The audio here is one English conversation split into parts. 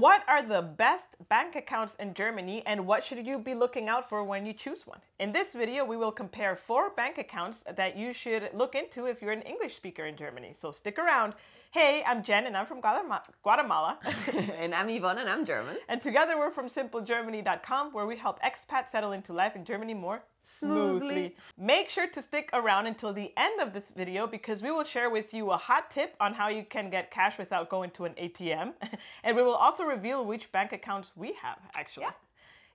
What are the best bank accounts in Germany and what should you be looking out for when you choose one? In this video, we will compare four bank accounts that you should look into if you're an English speaker in Germany. So stick around. Hey, I'm Jen and I'm from Guatemala. and I'm Yvonne and I'm German. And together we're from simplegermany.com where we help expats settle into life in Germany more smoothly. Make sure to stick around until the end of this video because we will share with you a hot tip on how you can get cash without going to an ATM. and we will also reveal which bank accounts we have actually. Yeah.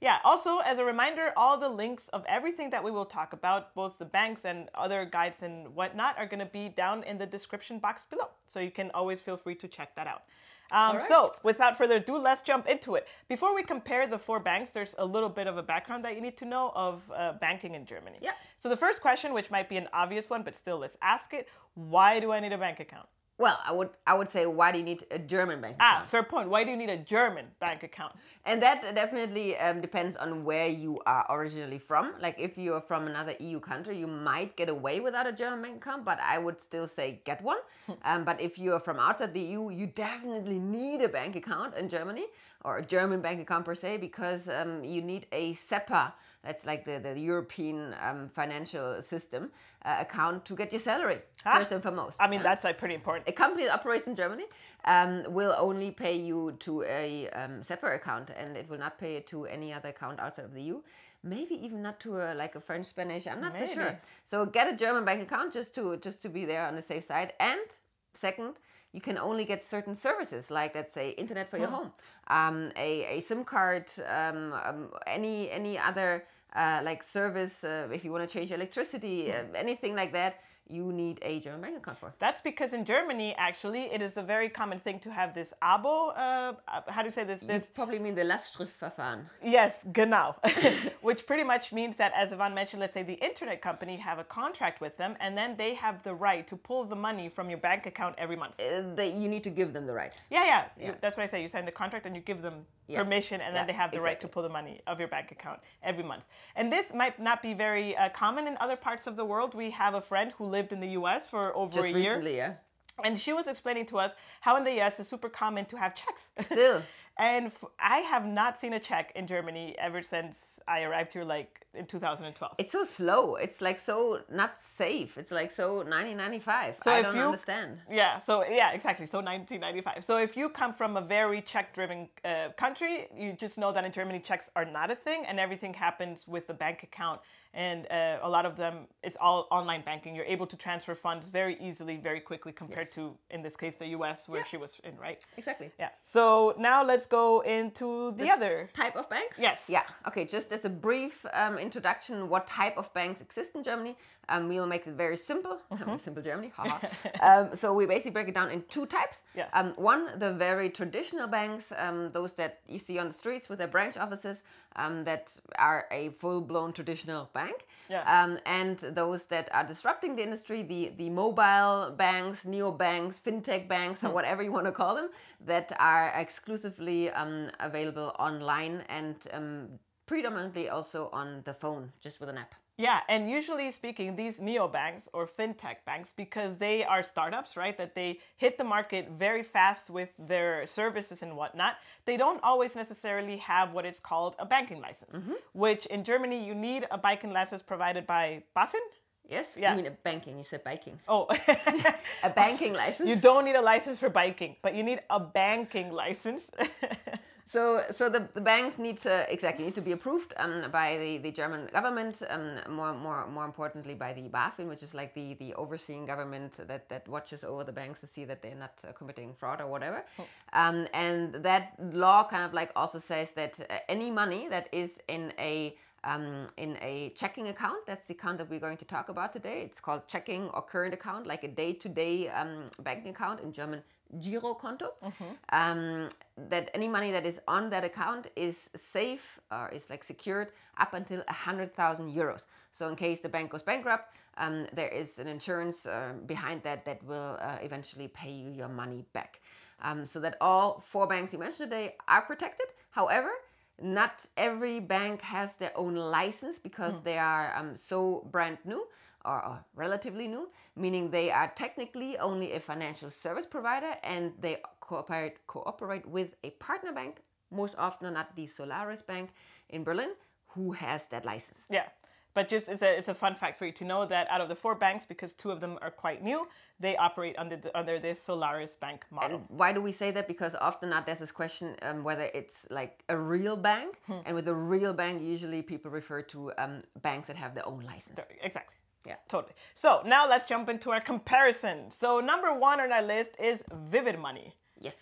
Yeah, also as a reminder, all the links of everything that we will talk about, both the banks and other guides and whatnot, are going to be down in the description box below. So you can always feel free to check that out. Um, right. So, without further ado, let's jump into it. Before we compare the four banks, there's a little bit of a background that you need to know of uh, banking in Germany. Yeah. So, the first question, which might be an obvious one, but still let's ask it why do I need a bank account? Well, I would I would say why do you need a German bank ah, account? Ah, fair point. Why do you need a German bank account? And that definitely um, depends on where you are originally from. Like if you are from another EU country, you might get away without a German bank account, but I would still say get one. um, but if you are from outside the EU, you definitely need a bank account in Germany or a German bank account per se because um, you need a SEPA that's like the, the European um, financial system uh, account to get your salary ah, first and foremost. I mean, that's like pretty important. A company that operates in Germany um, will only pay you to a um, SEPA account, and it will not pay it to any other account outside of the EU. Maybe even not to a, like a French, Spanish. I'm not Maybe. so sure. So get a German bank account just to just to be there on the safe side. And second, you can only get certain services like let's say internet for your hmm. home um, a, a sim card um, um, any any other uh, like service uh, if you want to change electricity uh, anything like that you need a German bank account for. That's because in Germany, actually, it is a very common thing to have this Abo. Uh, how do you say this? This you probably mean the Lastschriftverfahren. Yes, genau. Which pretty much means that, as Yvonne mentioned, let's say the internet company have a contract with them, and then they have the right to pull the money from your bank account every month. Uh, they, you need to give them the right. Yeah, yeah, yeah. You, that's what I say. You sign the contract and you give them yeah. permission, and yeah, then they have the exactly. right to pull the money of your bank account every month. And this might not be very uh, common in other parts of the world. We have a friend who lived in the US for over Just a year. Recently, yeah. And she was explaining to us how in the US it's super common to have checks. Still. and f- I have not seen a check in Germany ever since I arrived here, like in 2012. It's so slow. It's like so not safe. It's like so 1995. So I don't you, understand. Yeah. So yeah, exactly. So 1995. So if you come from a very check-driven uh, country, you just know that in Germany checks are not a thing, and everything happens with the bank account. And uh, a lot of them, it's all online banking. You're able to transfer funds very easily, very quickly, compared yes. to in this case the U.S. where yeah. she was in, right? Exactly. Yeah. So now let's go into the, the other type of banks. Yes. Yeah. Okay. Just as a brief um, introduction what type of banks exist in Germany. Um, we will make it very simple. Mm-hmm. simple Germany. um, so we basically break it down in two types. Yeah. Um, one, the very traditional banks, um, those that you see on the streets with their branch offices, um, that are a full-blown traditional bank. Yeah. Um, and those that are disrupting the industry, the, the mobile banks, neo banks, fintech banks, or hmm. whatever you want to call them, that are exclusively available online and predominantly also on the phone, just with an app. Yeah, and usually speaking, these neobanks or fintech banks, because they are startups, right, that they hit the market very fast with their services and whatnot, they don't always necessarily have what is called a banking license, mm-hmm. which in Germany you need a banking license provided by BaFin. Yes, yeah. you mean a banking? You said biking. Oh, a banking license. You don't need a license for biking, but you need a banking license. So, so the, the banks need to exactly need to be approved um, by the, the German government. Um, more more more importantly, by the BaFin, which is like the, the overseeing government that, that watches over the banks to see that they're not uh, committing fraud or whatever. Oh. Um, and that law kind of like also says that uh, any money that is in a um, in a checking account. That's the account that we're going to talk about today. It's called checking or current account, like a day-to-day um, banking account in German. Girokonto. Mm-hmm. Um, that any money that is on that account is safe or is like secured up until 100,000 euros. So in case the bank goes bankrupt, um, there is an insurance uh, behind that that will uh, eventually pay you your money back. Um, so that all four banks you mentioned today are protected. However, not every bank has their own license because mm. they are um, so brand new or, or, relatively new, meaning they are technically only a financial service provider and they cooperate cooperate with a partner bank, most often not the Solaris Bank in Berlin, who has that license. Yeah. But just it's a, it's a fun fact for you to know that out of the four banks, because two of them are quite new, they operate under the, under this Solaris Bank model. And why do we say that? Because often not there's this question um, whether it's like a real bank, Hmm. and with a real bank, usually people refer to um, banks that have their own license. Exactly. Yeah. Totally. So now let's jump into our comparison. So number one on our list is Vivid Money. Yes.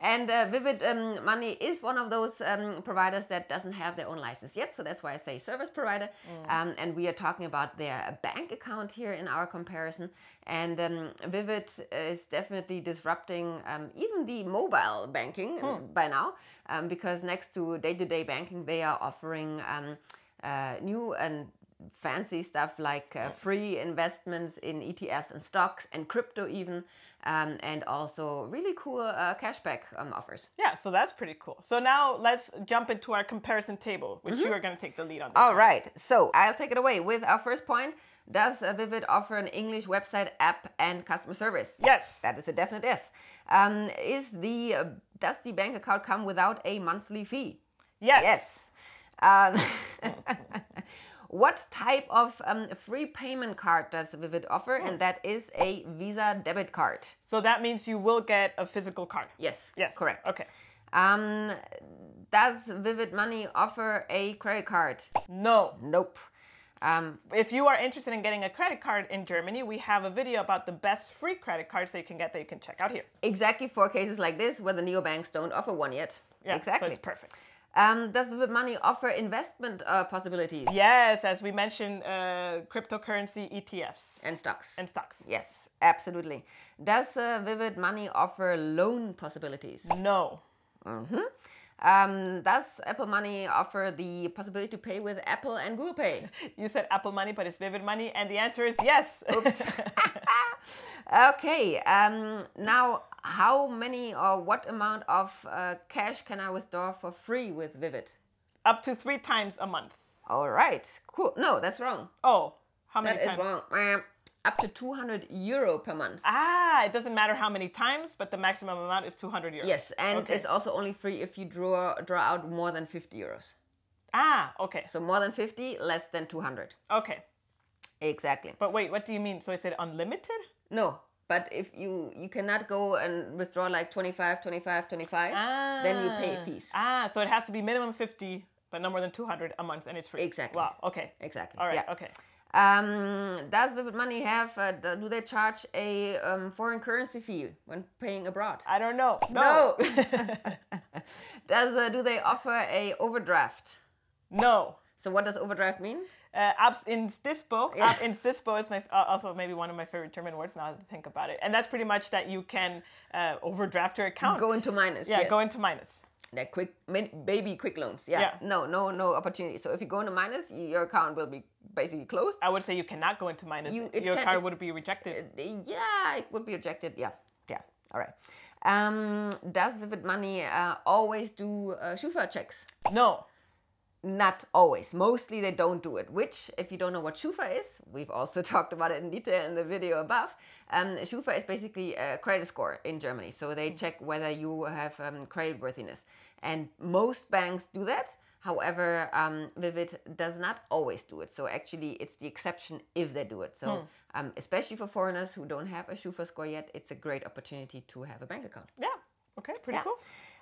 And uh, Vivid um, Money is one of those um, providers that doesn't have their own license yet. So that's why I say service provider. Um, and we are talking about their bank account here in our comparison. And um, Vivid is definitely disrupting um, even the mobile banking uh, by now. Um, because next to day to day banking, they are offering um, uh, new and fancy stuff like uh, free investments in ETFs and stocks and crypto even, um, and also really cool uh, cashback um, offers. Yeah, so that's pretty cool. So now let's jump into our comparison table, which you are going to take the lead on. This All one. right, so I'll take it away with our first point. Does uh, Vivid offer an English website, app, and customer service? Yes. That is a definite yes. Um, is the uh, does the bank account come without a monthly fee? Yes. Yes. Um, what type of um, free payment card does Vivid offer? And that is a Visa debit card. So that means you will get a physical card. Yes. Yes. Correct. Okay. Um, does Vivid Money offer a credit card? No. Nope. Um, If you are interested in getting a credit card in Germany, we have a video about the best free credit cards that you can get that you can check out here. exactly for cases like this where the neobanks don't offer one yet. Yeah, exactly. So it's perfect. Um, does Vivid Money offer investment uh, possibilities Yes, as we mentioned, uh, cryptocurrency ETFs and stocks? and stocks. yes, absolutely. Does uh, Vivid Money offer loan possibilities? No. Um, does Apple Money offer the possibility to pay with Apple and Google Pay? You said Apple Money, but it's Vivid Money, and the answer is yes. Oops. Okay. Um, now, how many or what amount of uh, cash can I withdraw for free with Vivid? Up to three times a month. All right. Cool. No, that's wrong. Oh, how many That is times? wrong. Up to 200 euro per month. Ah, it doesn't matter how many times, but the maximum amount is 200 euros. Yes, and Okay. it's also only free if you draw draw out more than 50 euros. Ah, okay. So more than 50, less than 200. Okay. Exactly. But wait, what do you mean? So is it unlimited? No, but if you you cannot go and withdraw like 25, 25, 25, Ah. then you pay fees. Ah, so it has to be minimum 50, but no more than 200 a month, and it's free. Exactly. Wow, okay. Exactly. All right, Yeah. okay. Um, does Vivid Money have? Uh, do they charge a um, foreign currency fee when paying abroad? I don't know. No. does uh, do they offer a overdraft? no. So what does overdraft mean? Uh, abs ins dispo. Yeah. Ab ins dispo is my uh, also maybe one of my favorite German words now that I think about it, and that's pretty much that you can uh, overdraft your account. Go into minus. yeah, yes. go into minus. That quick baby quick loans. Yeah. Yeah. No, no, no opportunity. So if you go into minus, your account will be basically closed. I would say you cannot go into minus. You- your can- card it- would be rejected. Uh, Yeah, it would be rejected. Yeah. Yeah. All right. Um, does Vivid Money uh, always do uh, Schufa checks? no. Not always. Mostly they don't do it. Which, if you don't know what Schufa is, we've also talked about it in detail in the video above. Um, Schufa is basically a credit score in Germany. So they check whether you have um, credit worthiness. And most banks do that. However, um, Vivid does not always do it. So actually, it's the exception if they do it. So, um, especially for foreigners who don't have a Schufa score yet, it's a great opportunity to have a bank account. Yeah. Okay. Pretty Yeah. cool.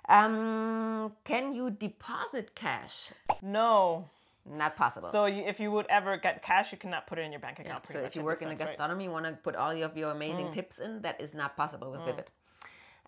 Um, can you deposit cash? No. Not possible. So you, if you would ever get cash, you cannot put it in your bank account. so if you work in the sense, right? gastronomy, want to put all of your amazing Mm. tips in, that is not possible with Vivid.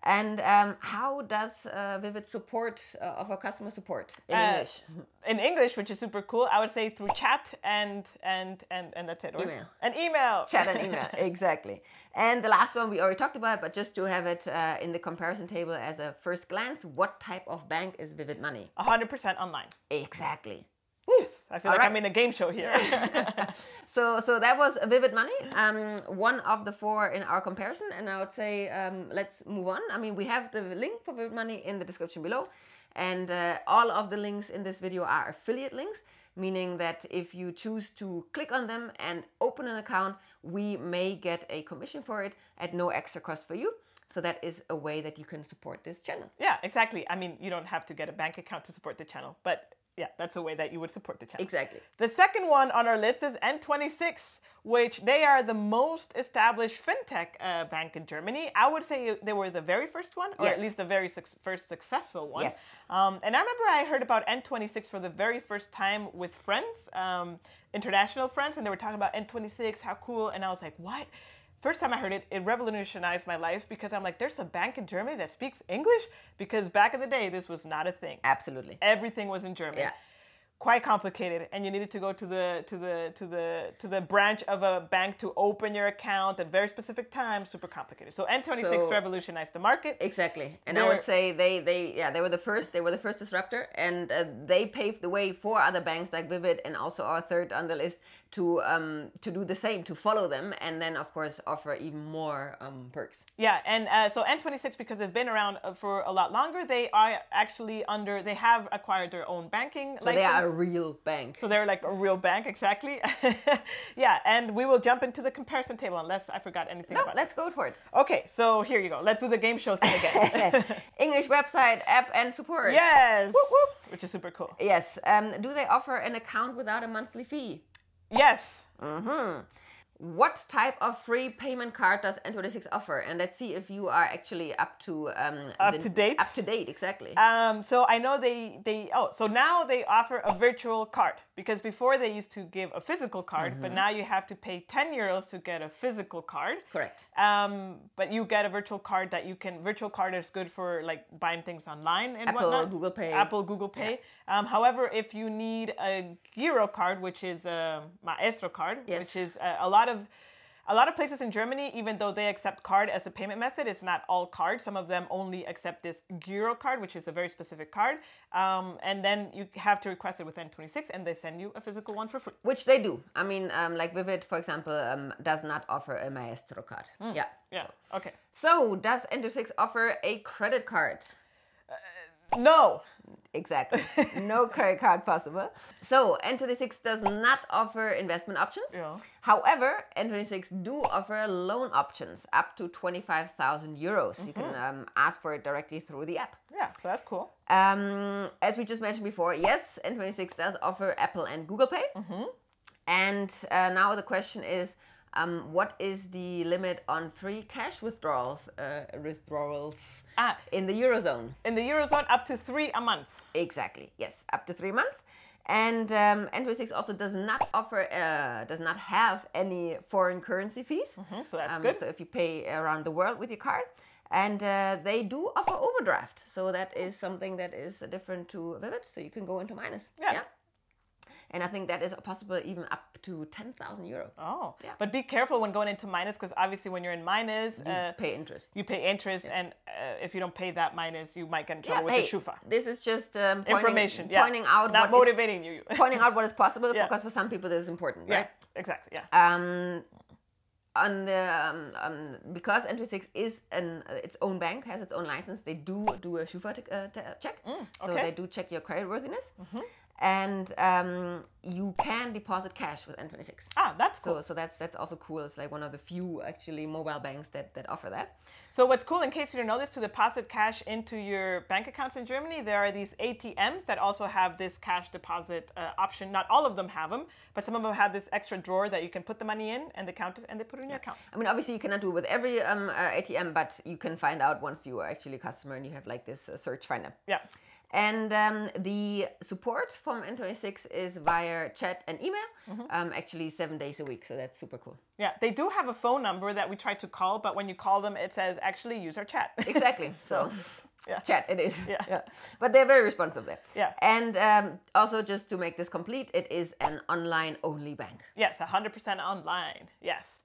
And um, how does uh, Vivid support uh, offer customer support in Uh, English? in English, which is super cool. I would say through chat and and and and that's it. or- Email. An email. Chat and email, exactly. And the last one we already talked about, but just to have it uh, in the comparison table as a first glance, what type of bank is Vivid Money? hundred percent online. Exactly. I feel All like I'm in a game show here. so so that was Vivid Money, um, one of the four in our comparison, and I would say um, let's move on. I mean, we have the link for Vivid Money in the description below, and uh, all of the links in this video are affiliate links, meaning that if you choose to click on them and open an account, we may get a commission for it at no extra cost for you. So that is a way that you can support this channel. Yeah, exactly. I mean, you don't have to get a bank account to support the channel, but yeah, that's a way that you would support the channel. Exactly. The second one on our list is N26, which they are the most established fintech uh, bank in Germany. I would say they were the very first one, or Yes. at least the very suc first successful one. Yes. Um, and I remember I heard about N26 for the very first time with friends, um, international friends, and they were talking about N26, how cool. And I was like, what? First time I heard it, it revolutionized my life because I'm like, there's a bank in Germany that speaks English? Because back in the day, this was not a thing. Absolutely. Everything was in German. Yeah. Quite complicated, and you needed to go to the to the to the to the branch of a bank to open your account at very specific times. Super complicated. So N26 So- revolutionized the market. Exactly, and I They're- would say they, they, yeah, they were the first. They were the first disruptor, and uh, they paved the way for other banks like Vivid and also our third on the list to um, to do the same, to follow them, and then of course offer even more um, perks. Yeah, and uh, so N26 because they've been around uh, for a lot longer, they are actually under. They have acquired their own banking So license. they are a real bank. So they're like a real bank, exactly. yeah, and we will jump into the comparison table unless I forgot anything no, about it. let's go for it. Okay, so here you go. Let's do the game show thing again. English website, app, and support. yes, which is super cool. Yes. Um, do they offer an account without a monthly fee? Yes. Mm-hmm. What type of free payment card does N26 offer? And let's see if you are actually up to um, Up to date? Up to date, exactly. Um, so I know they they oh so now they offer a virtual card because before they used to give a physical card, Mm-hmm. but now you have to pay ten euros to get a physical card. Correct. Um, but you get a virtual card that you can. Virtual card is good for like buying things online and Apple, whatnot. Google Pay. Apple, Google Pay. Um, however, if you need a Giro card, which is a Maestro card, Yes. which is a, a lot of a lot of places in Germany, even though they accept card as a payment method, it's not all cards. Some of them only accept this Giro card, which is a very specific card. Um, and then you have to request it with N26, and they send you a physical one for free. Which they do. I mean, um, like Vivid, for example, um, does not offer a Maestro card. Hmm. Yeah. Yeah. Okay. So, does N26 offer a credit card? No. Exactly. no credit card possible. So, N26 does not offer investment options. Yeah. However, N26 do offer loan options up to 25,000 euros. You Mm-hmm. can um, ask for it directly through the app. Yeah. So that's cool. Um, as we just mentioned before, yes, N26 does offer Apple and Google Pay. And uh, now the question is, um, what is the limit on free cash withdrawals, uh, withdrawals Ah, in the eurozone? in the eurozone, up to three a month. Exactly. Yes, up to three months. And um, N26 also does not offer, uh, does not have any foreign currency fees. Mhm, So that's Um, good. So if you pay around the world with your card, and uh, they do offer overdraft. So that is something that is different to Vivid. So you can go into minus. Yeah. And I think that is possible even up to 10,000 euro. Oh, Yeah. but be careful when going into minus because obviously when you're in minus, You uh, pay interest. you pay interest, and uh, if you don't pay that minus, you might get in Yeah, trouble with hey, the Schufa. this is just um, pointing, Information, yeah. pointing out Not what is- motivating you. pointing out what is possible Yeah. because for some people this is important, yeah, right? exactly. Yeah. Um, on the um, um, because N26 is an uh, its own bank has its own license. They do do a Schufa t- uh, t- uh, check, so Mm, okay. Mm-hmm. they do check your credit worthiness, and um, you can deposit cash with N26. Ah, that's cool. So so that's that's also cool. It's like one of the few actually mobile banks that that offer that. So what's cool, in case you don't know this, to deposit cash into your bank accounts in Germany, there are these ATMs that also have this cash deposit uh, option. Not all of them have them, but some of them have this extra drawer that you can put the money in, and they count it, and they put it in your account. I mean, obviously you cannot do it with every um, uh, ATM, but you can find out once you are actually a customer and you have like this uh, search finder. Yeah. And um, the support from N26 is via chat and email, Mm-hmm. um, actually seven days a week. So that's super cool. Yeah, they do have a phone number that we try to call, but when you call them, it says actually use our chat. Exactly. So, yeah. chat it is. Yeah. But they're very responsive there. Yeah. And um, also, just to make this complete, it is an online only bank. Yes, 100% online. Yes.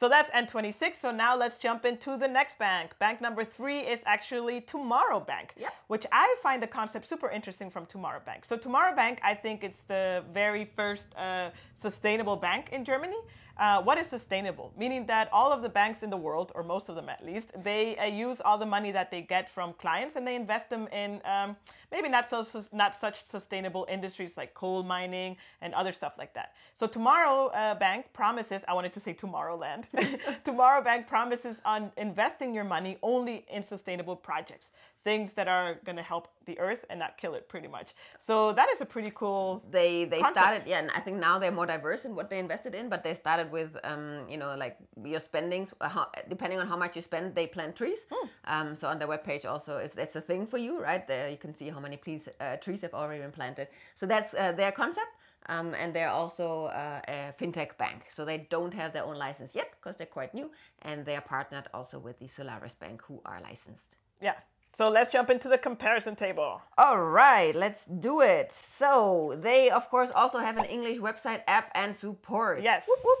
So that's N26. So now let's jump into the next bank. Bank number three is actually Tomorrow Bank, Yep. which I find the concept super interesting from Tomorrow Bank. So Tomorrow Bank, I think it's the very first uh, sustainable bank in Germany. Uh, what is sustainable? Meaning that all of the banks in the world, or most of them at least, they uh, use all the money that they get from clients and they invest them in um, maybe not so not such sustainable industries like coal mining and other stuff like that. So Tomorrow uh, Bank promises. I wanted to say Tomorrowland. Tomorrow Bank promises on investing your money only in sustainable projects, things that are going to help the earth and not kill it, pretty much. So that is a pretty cool. they they Concept. started yeah and i think now they're more diverse in what they invested in but they started with um, you know like your spendings uh, how, depending on how much you spend they plant trees Hmm. um, so on their webpage also if that's a thing for you right there you can see how many please, uh, trees have already been planted so that's uh, their concept um, and they're also uh, a fintech bank so they don't have their own license yet because they're quite new and they are partnered also with the solaris bank who are licensed Yeah. So let's jump into the comparison table. all right, let's do it. So, they of course also have an English website, app, and support. Yes. Whoop, whoop.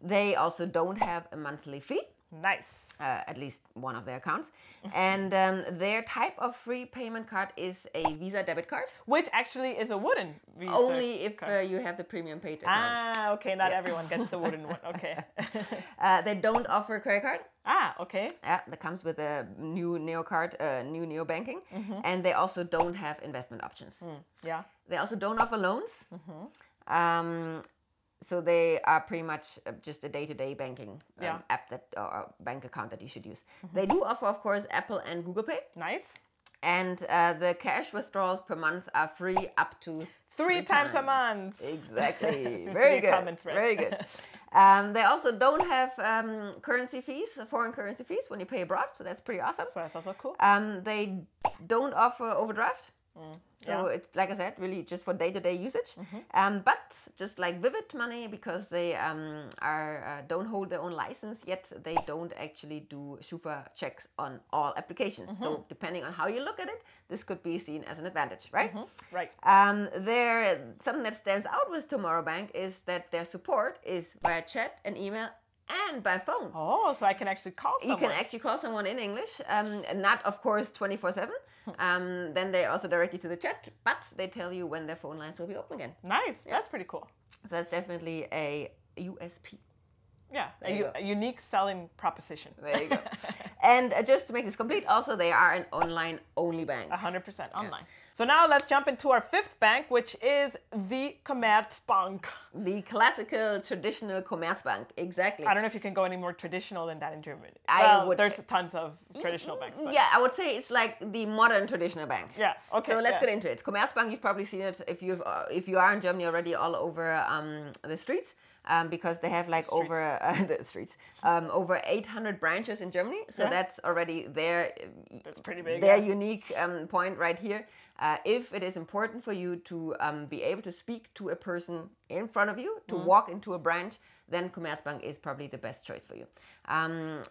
They also don't have a monthly fee, Nice. Uh, at least one of their accounts. and um, their type of free payment card is a Visa debit card, Which actually is a wooden Visa only if uh, you have the premium paid account. ah, okay. Not everyone gets the wooden one. Okay. Uh, they don't offer credit card. ah, okay. Yeah, that comes with a new Neo card, uh, new Neo banking, Mm-hmm. and they also don't have investment options. Yeah. They also don't offer loans. Mm-hmm. Um, so they are pretty much uh, just a day-to-day banking um, Yeah. app that or bank account that you should use. They do offer, of course, Apple and Google Pay, Nice. and uh, the cash withdrawals per month are free up to Three, times, a month. Exactly. Very good. Very good. Um, they also don't have um, currency fees, foreign currency fees when you pay abroad, so that's pretty awesome. So that's also cool. Um, they don't offer overdraft. So Mm, yeah. Mm-hmm. it's like I said, really just for day-to-day usage. Um, but just like Vivid Money, because they um, are uh, don't hold their own license yet, they don't actually do Schufa checks on all applications. Mm-hmm. So depending on how you look at it, this could be seen as an advantage, right? Right. Um, there, something that stands out with Tomorrow Bank is that their support is via chat and email and by phone. Oh, so I can actually call You someone. can actually call someone in English, um, and not of course 24 7. Um, then they also direct you to the chat, but they tell you when their phone lines will be open again. nice. That's pretty cool. So that's definitely a USP. Yeah. A, There you a unique selling proposition. There you go. and uh, just to make this complete, also they are an online only bank. 100% online. So now let's jump into our fifth bank, which is the Commerzbank. The classical traditional Commerzbank, exactly. I don't know if you can go any more traditional than that in Germany. I well, would- there's tons of traditional banks. But Yeah, I would say it's like the modern traditional bank. Yeah. Okay. So let's yeah. get into it. Commerzbank, you've probably seen it if you've uh, if you are in Germany already, all over um, the streets, um, because they have like over uh, the streets, um, over 800 branches in Germany. So Yeah. that's already their That's pretty big. their yeah. unique um, point right here. Uh, if it is important for you to um, be able to speak to a person in front of you, to walk into a branch, then Commerzbank is probably the best choice for you. Um,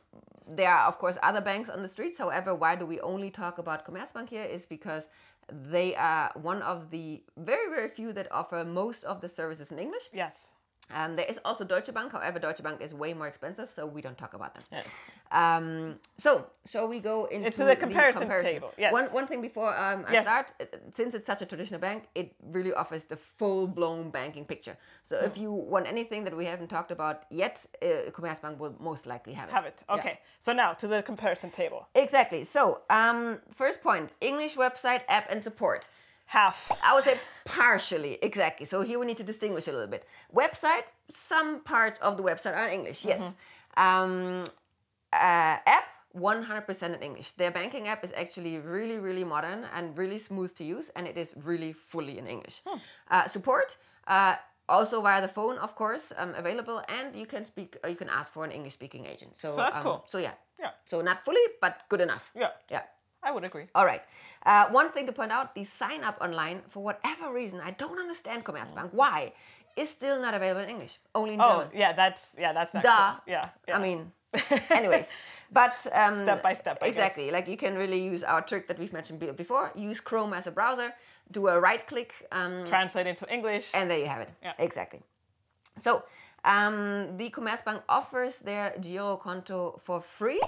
there are, of course, other banks on the streets. However, why do we only talk about Commerzbank here? Is because they are one of the very, very few that offer most of the services in English. Yes. Um, there is also Deutsche Bank. However, Deutsche Bank is way more expensive, so we don't talk about them. Yeah. Um, so, shall we go into the comparison table, yes. One, one thing before um, I Yes. start, uh, since it's such a traditional bank, it really offers the full-blown banking picture. So, Hmm. if you want anything that we haven't talked about yet, uh, Commerzbank will most likely have it. Have it. Yeah. Okay. So now to the comparison table. Exactly. So, um, first point: English website, app, and support. Half. I would say partially, exactly. So here we need to distinguish a little bit. Website, some parts of the website are in English, yes. Um, uh, app, 100% in English. Their banking app is actually really, really modern and really smooth to use, and it is really fully in English. Uh, support, uh, also via the phone, of course, um, available, and you can speak, uh, you can ask for an English-speaking agent. So, that's um, cool. So yeah, Yeah. so not fully, but good enough. Yeah. Yeah. I would agree. All right. Uh, one thing to point out: the sign up online, for whatever reason, I don't understand Commerzbank. Why? Is still not available in English, only in Oh, German. yeah. That's yeah. That's not. Duh. cool. Yeah. yeah. I mean, anyways, but um, Step by step, I guess. exactly. Like you can really use our trick that we've mentioned before. Use Chrome as a browser. Do a right click, um, translate into English. and there you have it. Yeah. Exactly. So um, the Commerzbank offers their Giro Konto for free.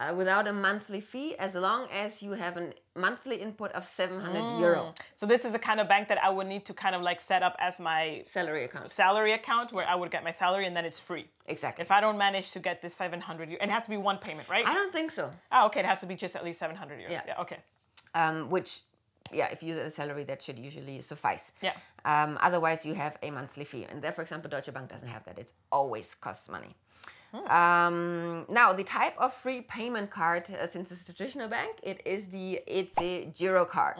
Uh, without a monthly fee, as long as you have a monthly input of 700 Mm. euro so this is the kind of bank that I would need to kind of like set up as my salary account. salary account, where I would get my salary and then it's free. Exactly. If I don't manage to get this 700, eu- it has to be one payment, right? I don't think so. Oh, okay. It has to be just at least 700 euros. Yeah. Yeah. Okay. Um, which, yeah, if you use a salary, that should usually suffice. Yeah. Um, otherwise, you have a monthly fee. And there, for example, Deutsche Bank doesn't have that. It always costs money. Um, now, the type of free payment card, uh, since it's a traditional bank, it is the EC Giro card,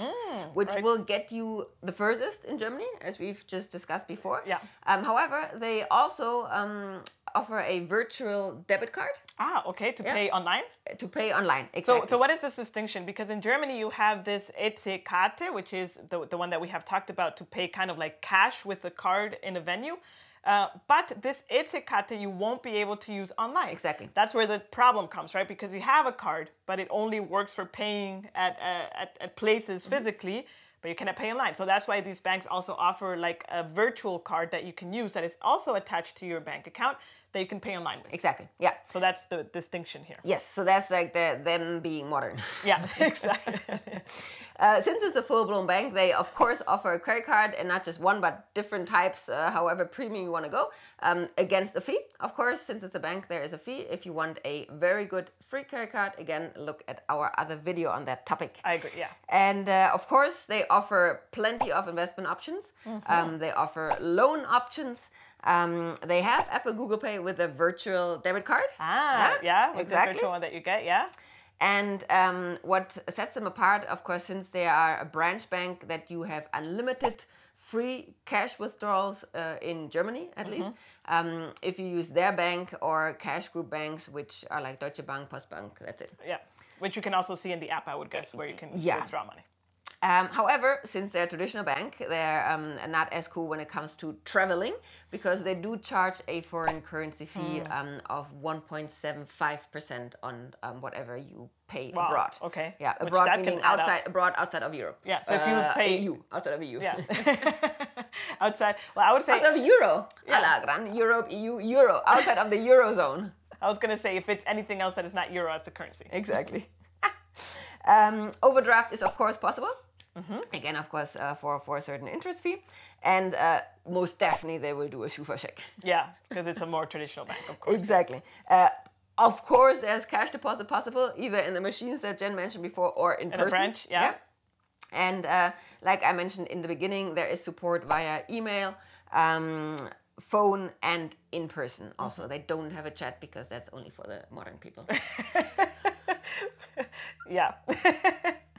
which right. will get you the furthest in Germany, as we've just discussed before. Yeah. Um, however, they also um, offer a virtual debit card Ah, okay, to pay online. to pay online. So, Exactly. so what is this distinction? Because in Germany you have this EC-Karte, which is the, the one that we have talked about to pay kind of like cash with the card in a venue. Uh, but this EC-Karte you won't be able to use online. Exactly. That's where the problem comes, right? Because you have a card, but it only works for paying at uh, at, at places Mm-hmm. physically, but you cannot pay online. So that's why these banks also offer like a virtual card that you can use that is also attached to your bank account that you can pay online with. exactly. Yeah. So that's the distinction here. Yes. So that's like the them being modern. Yeah, exactly. Uh, since it's a full-blown bank, they of course offer a credit card and not just one, but different types, uh, however premium you want to go, um, against a fee. Of course, since it's a bank, there is a fee. If you want a very good free credit card, again, look at our other video on that topic. I agree. Yeah. And uh, of course, they offer plenty of investment options. Um, they offer loan options. Um, they have Apple Google Pay with a virtual debit card. Ah, yeah, with exactly. the virtual one that you get. Yeah. And um, what sets them apart, of course, since they are a branch bank, that you have unlimited free cash withdrawals uh, in Germany, at least. Um, if you use their bank or cash group banks, which are like Deutsche Bank, Postbank, that's it. Yeah. Which you can also see in the app, I would guess, where you can Yeah. withdraw money. Um, however, since they're a traditional bank, they're um, not as cool when it comes to traveling because they do charge a foreign currency fee um, of 1.75% on um, whatever you pay Wow, abroad. okay. Yeah, Which abroad meaning up. outside abroad outside of Europe. Yeah, so if you Uh, pay- EU outside of EU. Yeah. Outside. Well, I would say. outside of Euro. Yeah. Europe, EU, Euro outside of the eurozone. I was gonna say if it's anything else that is not euro as a currency. Exactly. um, overdraft is of course possible. Again, of course, uh, for for a certain interest fee, and uh, most definitely they will do a Schufa check. Yeah, because it's a more traditional bank, of course. Exactly. Uh, of course, there's cash deposit possible either in the machines that Jen mentioned before or in, In a person. branch, yeah. And uh, like I mentioned in the beginning, there is support via email, um, phone, and in person. Also, they don't have a chat because that's only for the modern people. Yeah.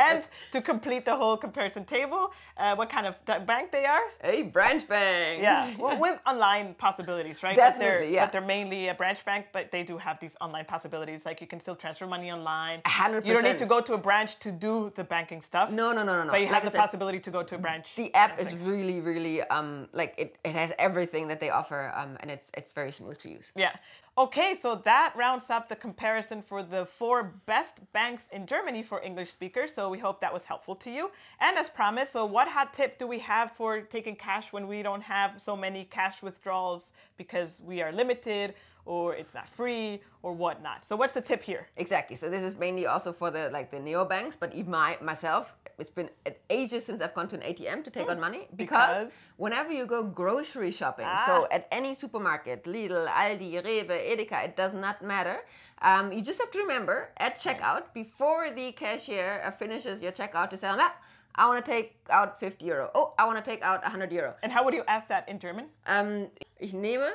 and to complete the whole comparison table, uh, what kind of bank they are? a branch bank. Yeah, well, with online possibilities, right? but they're, Definitely, yeah. But they're mainly a branch bank, but they do have these online possibilities. Like you can still transfer money online. 100%. You don't need to go to a branch to do the banking stuff. No, no, no, no, no. But you have Like the said, possibility to go to a branch. the app is really, really um like it, it has everything that they offer um and it's it's very smooth to use. Yeah. Okay, so that rounds up the comparison for the four best banks in Germany for English speakers. So we hope that was helpful to you. And as promised, so what hot tip do we have for taking cash when we don't have so many cash withdrawals because we are limited or it's not free or whatnot? So what's the tip here? Exactly. So this is mainly also for the like the neo banks, but even my myself, it's been ages since I've gone to an ATM to take out money because, Because? whenever you go grocery shopping, Ah. so at any supermarket, Lidl, Aldi, Rewe, Edeka, it does not matter. Um, you just have to remember at checkout before the cashier uh, finishes your checkout to say, ah, I want to take out 50 euro. Oh, I want to take out 100 euro. And how would you ask that in German? Um, ich nehme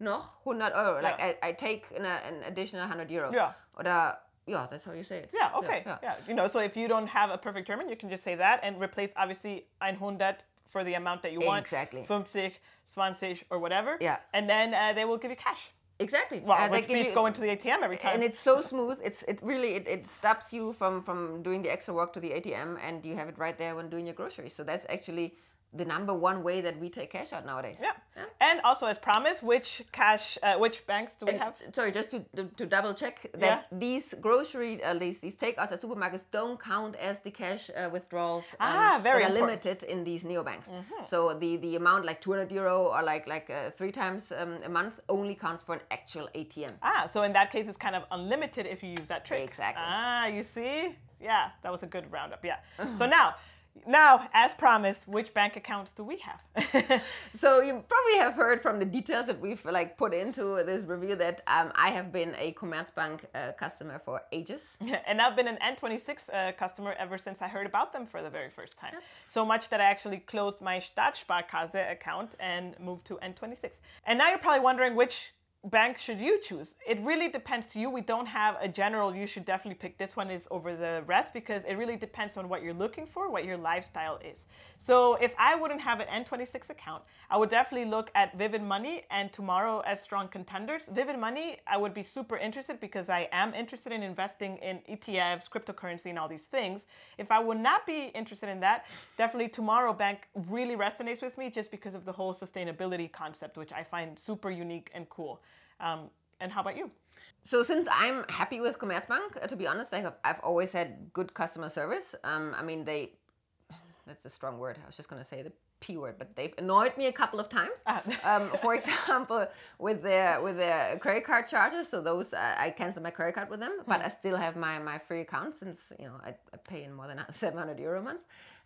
noch 100 Euro. Like Yeah. I, I take an, an additional 100 Euro. Yeah. Oder, yeah, that's how you say it. Yeah, okay. yeah. Yeah, You know, so if you don't have a perfect German, you can just say that and replace obviously 100 for the amount that you want. Exactly. 50, 20 or whatever. Yeah. And then uh, they will give you cash. Exactly. Well, Uh, which means you- going to the ATM every time. and it's so smooth. It's it really it, it stops you from from doing the extra work to the ATM, and you have it right there when doing your groceries. So that's actually the number one way that we take cash out nowadays. yeah. And also, as promised, which cash, uh, which banks do we And, have? sorry, just to, to, to double check that Yeah. these grocery, uh, these these takeouts at supermarkets don't count as the cash uh, withdrawals um, Ah, very that are important. limited in these neobanks. So the the amount like 200 euro or like like uh, three times um, a month only counts for an actual ATM. Ah, so in that case, it's kind of unlimited if you use that trick. Exactly. Ah, you see? Yeah, that was a good roundup. Yeah. So now, now, as promised, which bank accounts do we have? So you probably have heard from the details that we've like put into this review that um, I have been a Commerzbank uh, customer for ages. and I've been an N26 uh, customer ever since I heard about them for the very first time. So much that I actually closed my Stadtsparkasse account and moved to N26. And now you're probably wondering which bank should you choose? It really depends to you. We don't have a general, you should definitely pick this one is over the rest because it really depends on what you're looking for, what your lifestyle is. So if I wouldn't have an N26 account, I would definitely look at Vivid Money and Tomorrow as strong contenders. Vivid Money, I would be super interested because I am interested in investing in ETFs, cryptocurrency, and all these things. If I would not be interested in that, definitely Tomorrow Bank really resonates with me just because of the whole sustainability concept, which I find super unique and cool. Um, and how about you? So since I'm happy with Commerzbank, uh, to be honest, I have, I've always had good customer service. Um, I mean, they, that's a strong word. I was just going to say the P word, but they've annoyed me a couple of times. Ah. um, for example, with their with their credit card charges. So those uh, I cancel my credit card with them, but hmm. I still have my my free account since you know I, I pay in more than 700 euro a month.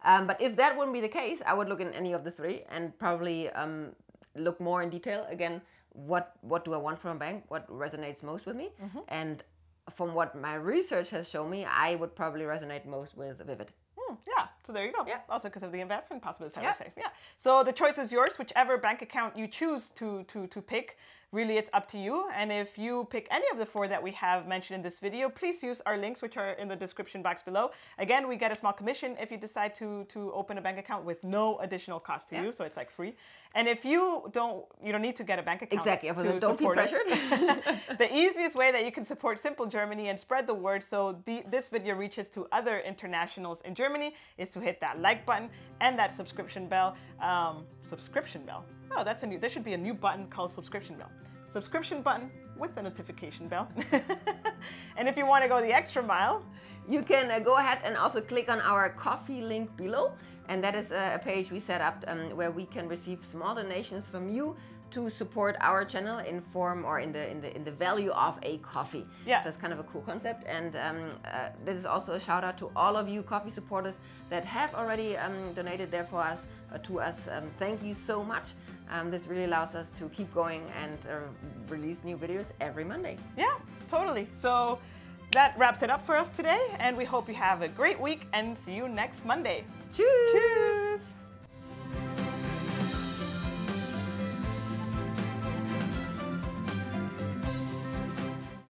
Um, but if that wouldn't be the case, I would look in any of the three and probably um, look more in detail again what what do I want from a bank? What resonates most with me? Mm-hmm. And from what my research has shown me, I would probably resonate most with Vivid. Mm, yeah, so there you go. Yeah. Also because of the investment possibilities, I yeah. would say. Yeah. So the choice is yours, whichever bank account you choose to to to pick really it's up to you. And if you pick any of the four that we have mentioned in this video, please use our links, which are in the description box below. Again, we get a small commission if you decide to, to open a bank account with no additional cost to yeah. you. So it's like free. And if you don't, you don't need to get a bank account. Exactly. To don't feel pressured. the easiest way that you can support Simple Germany and spread the word so the, this video reaches to other internationals in Germany is to hit that like button and that subscription bell. Um, subscription bell. Oh, that's a new, there should be a new button called subscription bell. Subscription button with the notification bell. and if you want to go the extra mile, you can uh, go ahead and also click on our Ko-fi link below. And that is a page we set up um, where we can receive small donations from you to support our channel in form or in the in the in the value of a coffee. Yeah. So it's kind of a cool concept, and um, uh, this is also a shout out to all of you coffee supporters that have already um, donated there for us uh, to us. Um, thank you so much. Um, this really allows us to keep going and uh, release new videos every Monday. Yeah, totally. So that wraps it up for us today, and we hope you have a great week and see you next Monday. Cheers. Cheers.